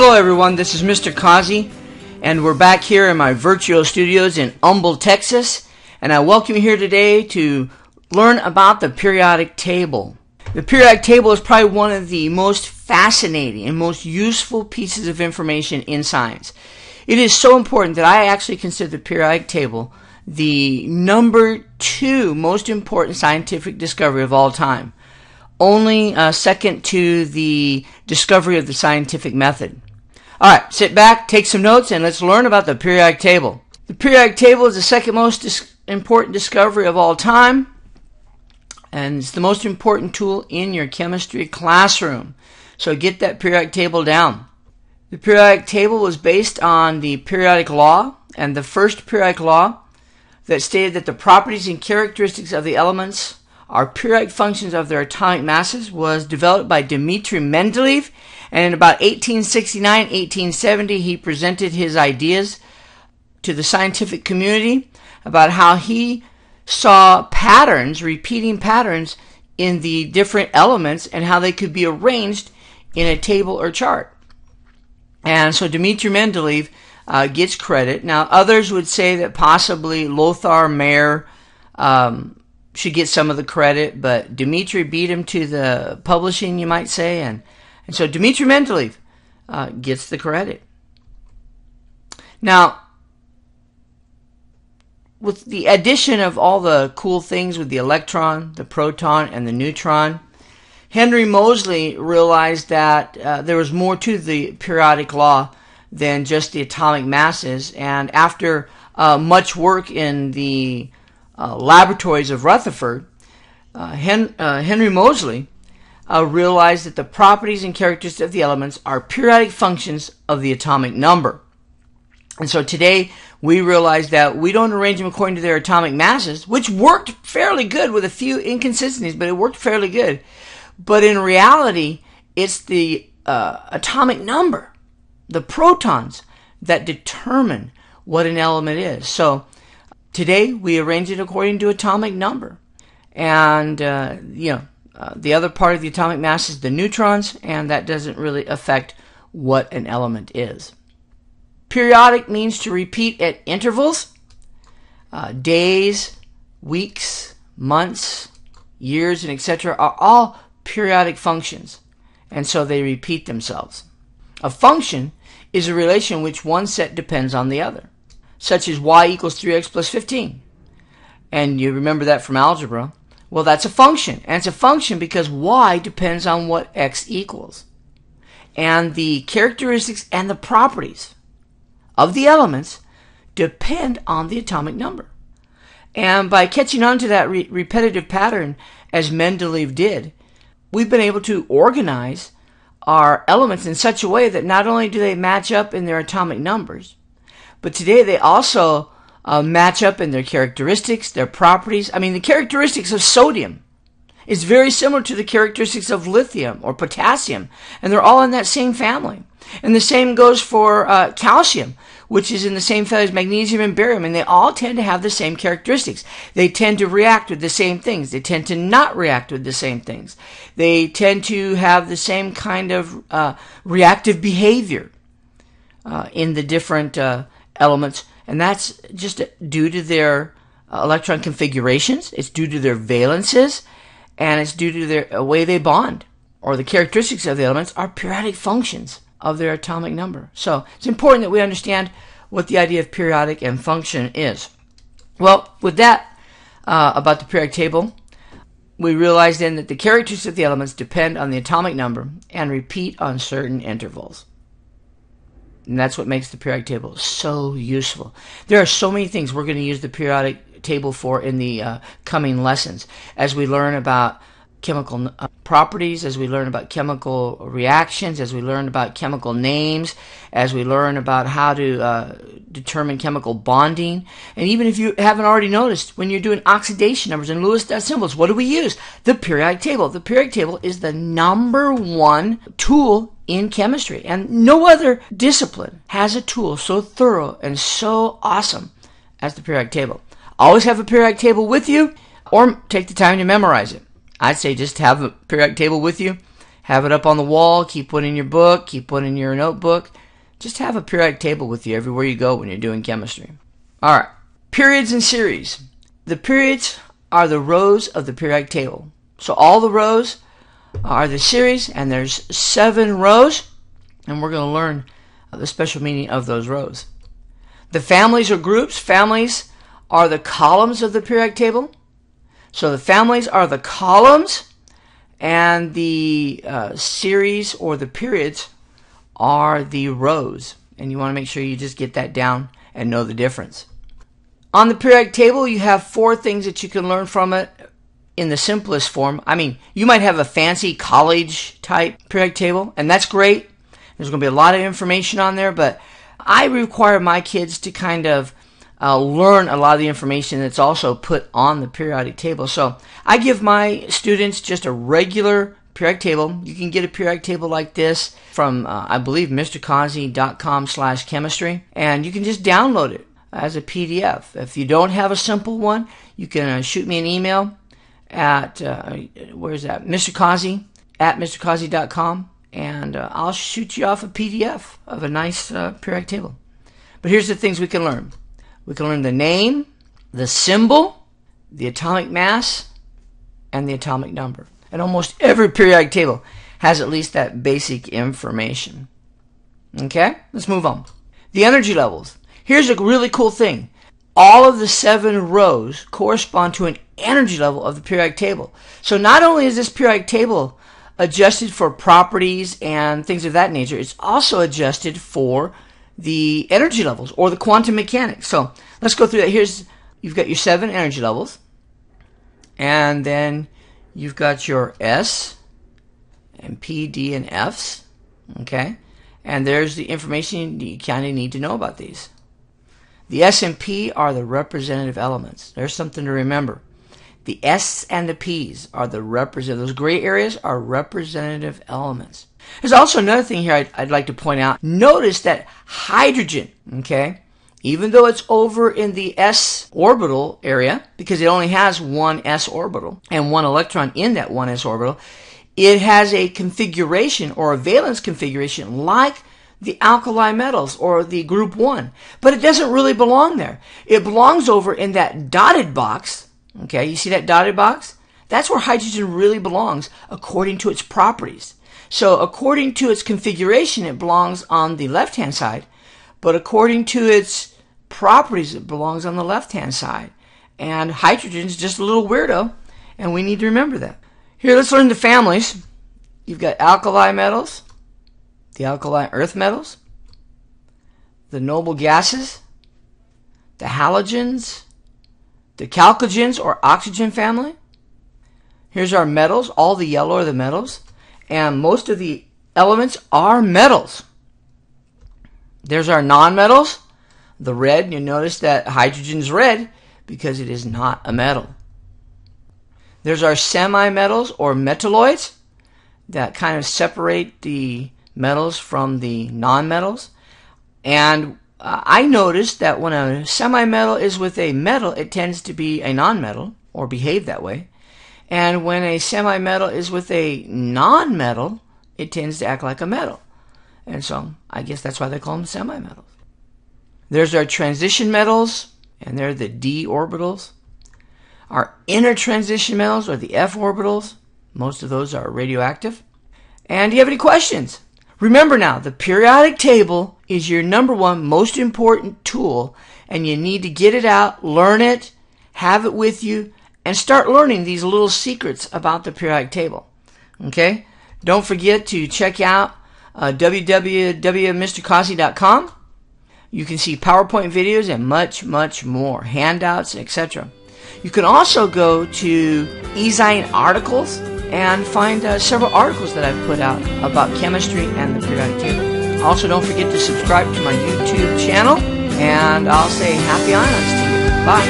Hello, everyone. This is Mr. Causey, and we're back here in my virtual studios in Humble, Texas. And I welcome you here today to learn about the periodic table. The periodic table is probably one of the most fascinating and most useful pieces of information in science. It is so important that I actually consider the periodic table the number two most important scientific discovery of all time only uh, second to the discovery of the scientific method. All right, sit back, take some notes, and let's learn about the periodic table. The periodic table is the second most dis- important discovery of all time, and it's the most important tool in your chemistry classroom. So get that periodic table down. The periodic table was based on the periodic law, and the first periodic law that stated that the properties and characteristics of the elements are periodic functions of their atomic masses was developed by Dmitry Mendeleev, and in about 1869 1870, he presented his ideas to the scientific community about how he saw patterns, repeating patterns in the different elements, and how they could be arranged in a table or chart. And so Dmitry Mendeleev uh, gets credit. Now, others would say that possibly Lothar Meyer um, should get some of the credit, but Dmitry beat him to the publishing, you might say, and and so Dmitry Mendeleev uh, gets the credit. Now, with the addition of all the cool things with the electron, the proton, and the neutron, Henry Moseley realized that uh, there was more to the periodic law than just the atomic masses, and after uh, much work in the laboratories of Rutherford, uh, Hen- uh, Henry Moseley uh, realized that the properties and characteristics of the elements are periodic functions of the atomic number. And so today we realize that we don't arrange them according to their atomic masses, which worked fairly good with a few inconsistencies, but it worked fairly good. But in reality, it's the uh, atomic number, the protons, that determine what an element is. So Today, we arrange it according to atomic number. And, uh, you know, uh, the other part of the atomic mass is the neutrons, and that doesn't really affect what an element is. Periodic means to repeat at intervals uh, days, weeks, months, years, and etc. are all periodic functions, and so they repeat themselves. A function is a relation in which one set depends on the other such as y equals 3x plus 15. And you remember that from algebra. Well, that's a function. And it's a function because y depends on what x equals. And the characteristics and the properties of the elements depend on the atomic number. And by catching on to that re- repetitive pattern, as Mendeleev did, we've been able to organize our elements in such a way that not only do they match up in their atomic numbers, but today they also uh, match up in their characteristics, their properties. I mean, the characteristics of sodium is very similar to the characteristics of lithium or potassium, and they're all in that same family. And the same goes for uh, calcium, which is in the same family as magnesium and barium, and they all tend to have the same characteristics. They tend to react with the same things. They tend to not react with the same things. They tend to have the same kind of uh, reactive behavior uh, in the different uh, elements, and that's just due to their uh, electron configurations, it's due to their valences, and it's due to their uh, way they bond, or the characteristics of the elements are periodic functions of their atomic number. So it's important that we understand what the idea of periodic and function is. Well, with that uh, about the periodic table, we realize then that the characteristics of the elements depend on the atomic number and repeat on certain intervals. And that's what makes the periodic table so useful. There are so many things we're going to use the periodic table for in the uh, coming lessons as we learn about chemical uh, properties, as we learn about chemical reactions, as we learn about chemical names, as we learn about how to uh, determine chemical bonding. And even if you haven't already noticed, when you're doing oxidation numbers and Lewis dot symbols, what do we use? The periodic table. The periodic table is the number one tool in chemistry. And no other discipline has a tool so thorough and so awesome as the periodic table. Always have a periodic table with you or take the time to memorize it. I'd say just have a periodic table with you. Have it up on the wall, keep one in your book, keep one in your notebook. Just have a periodic table with you everywhere you go when you're doing chemistry. All right, periods and series. The periods are the rows of the periodic table. So all the rows are the series, and there's seven rows, and we're going to learn the special meaning of those rows. The families or groups, families are the columns of the periodic table. So the families are the columns, and the uh, series or the periods are the rows. And you want to make sure you just get that down and know the difference. On the periodic table, you have four things that you can learn from it in the simplest form. I mean, you might have a fancy college type periodic table, and that's great. There's going to be a lot of information on there, but I require my kids to kind of uh, learn a lot of the information that's also put on the periodic table. So I give my students just a regular periodic table. You can get a periodic table like this from, uh, I believe, mrcausey.com slash chemistry, and you can just download it as a PDF. If you don't have a simple one, you can uh, shoot me an email at, uh, where's that, Mr. Causey at mrcausey.com, and uh, I'll shoot you off a PDF of a nice uh, periodic table. But here's the things we can learn. We can learn the name, the symbol, the atomic mass, and the atomic number. And almost every periodic table has at least that basic information. Okay, let's move on. The energy levels. Here's a really cool thing. All of the seven rows correspond to an energy level of the periodic table. So not only is this periodic table adjusted for properties and things of that nature, it's also adjusted for the energy levels or the quantum mechanics. So let's go through that. Here's you've got your seven energy levels, and then you've got your S and P, D, and Fs. Okay, and there's the information you kind of need to know about these. The S and P are the representative elements. There's something to remember. The S and the P's are the representative. Those gray areas are representative elements. There's also another thing here I'd, I'd like to point out. Notice that hydrogen, okay, even though it's over in the s orbital area, because it only has one s orbital and one electron in that one s orbital, it has a configuration or a valence configuration like the alkali metals or the group 1. But it doesn't really belong there. It belongs over in that dotted box. Okay, you see that dotted box? That's where hydrogen really belongs according to its properties. So according to its configuration, it belongs on the left-hand side, but according to its properties, it belongs on the left-hand side. And hydrogen is just a little weirdo, and we need to remember that. Here, let's learn the families. You've got alkali metals, the alkali earth metals, the noble gases, the halogens, the chalcogens or oxygen family. Here's our metals. All the yellow are the metals and most of the elements are metals. There's our nonmetals, the red. You notice that hydrogen's red because it is not a metal. There's our semi-metals or metalloids that kind of separate the metals from the nonmetals. And uh, I noticed that when a semi-metal is with a metal, it tends to be a nonmetal or behave that way. And when a semi-metal is with a non-metal, it tends to act like a metal. And so I guess that's why they call them semi-metals. There's our transition metals, and they're the d orbitals. Our inner transition metals are the f orbitals. Most of those are radioactive. And do you have any questions? Remember now, the periodic table is your number one most important tool, and you need to get it out, learn it, have it with you, and start learning these little secrets about the periodic table. Okay? Don't forget to check out uh. You can see PowerPoint videos and much, much more, handouts, etc. You can also go to eZine articles and find uh, several articles that I've put out about chemistry and the periodic table. Also, don't forget to subscribe to my YouTube channel, and I'll say happy ions to you. Bye.